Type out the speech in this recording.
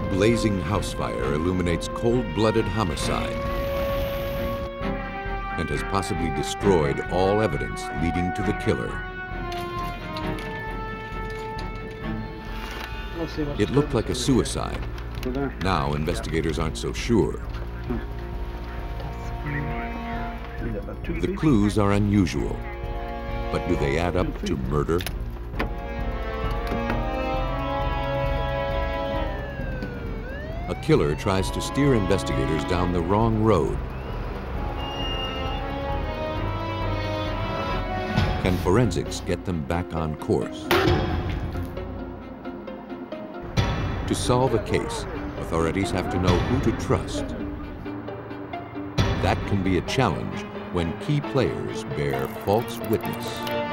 blazing house fire illuminates cold-blooded homicide and has possibly destroyed all evidence leading to the killer. It looked like a suicide. Now investigators aren't so sure. The clues are unusual, but do they add up to murder? A killer tries to steer investigators down the wrong road. Can forensics get them back on course? To solve a case, authorities have to know who to trust. That can be a challenge when key players bear false witness.